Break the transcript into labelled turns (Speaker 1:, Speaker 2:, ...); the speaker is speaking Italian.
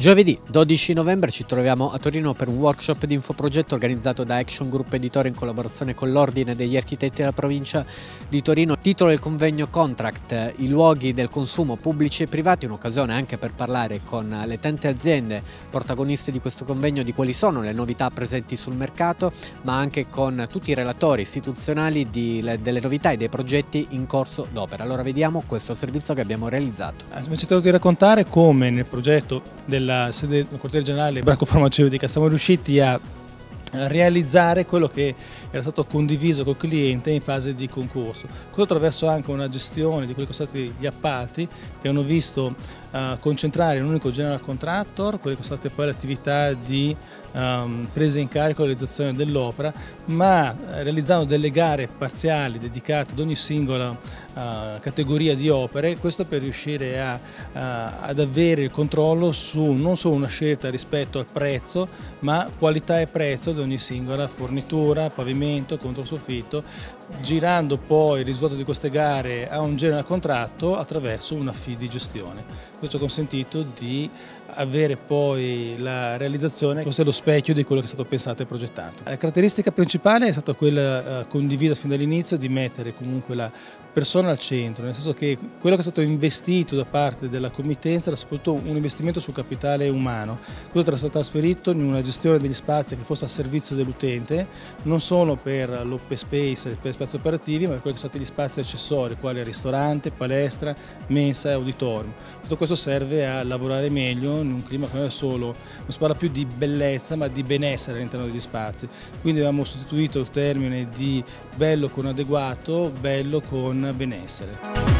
Speaker 1: Giovedì 12 novembre ci troviamo a Torino per un workshop di infoprogetto organizzato da Action Group Editore in collaborazione con l'Ordine degli Architetti della provincia di Torino. Titolo del convegno Contract, i luoghi del consumo pubblici e privati, un'occasione anche per parlare con le tante aziende protagoniste di questo convegno di quali sono le novità presenti sul mercato, ma anche con tutti i relatori istituzionali di, delle novità e dei progetti in corso d'opera. Allora vediamo questo servizio che abbiamo realizzato.
Speaker 2: Mi è cercato di raccontare come nel progetto del nella sede del quartiere generale Branco Farmaceutica. Siamo riusciti a realizzare quello che era stato condiviso col cliente in fase di concorso. Questo attraverso anche una gestione di quelli che sono stati gli appalti che hanno visto uh, concentrare in un unico general contractor quelle che sono state poi le attività di um, presa in carico e realizzazione dell'opera, ma realizzando delle gare parziali dedicate ad ogni singola uh, categoria di opere, questo per riuscire a, uh, ad avere il controllo su non solo una scelta rispetto al prezzo, ma qualità e prezzo di ogni singola fornitura, pavimento, controsoffitto, girando poi il risultato di queste gare a un general contratto attraverso una fee di gestione. Questo ha consentito di avere poi la realizzazione fosse lo specchio di quello che è stato pensato e progettato. La caratteristica principale è stata quella eh, condivisa fin dall'inizio di mettere comunque la persona al centro, nel senso che quello che è stato investito da parte della committenza era soprattutto un investimento sul capitale umano, quello era stato trasferito in una gestione degli spazi che fosse a servizio dell'utente, non solo per l'open space e per spazi operativi, ma per quelli che sono stati gli spazi accessori, quali ristorante, palestra, mensa e auditorium. Tutto questo serve a lavorare meglio in un clima che non è solo, non si parla più di bellezza ma di benessere all'interno degli spazi. Quindi abbiamo sostituito il termine di bello con adeguato, bello con benessere.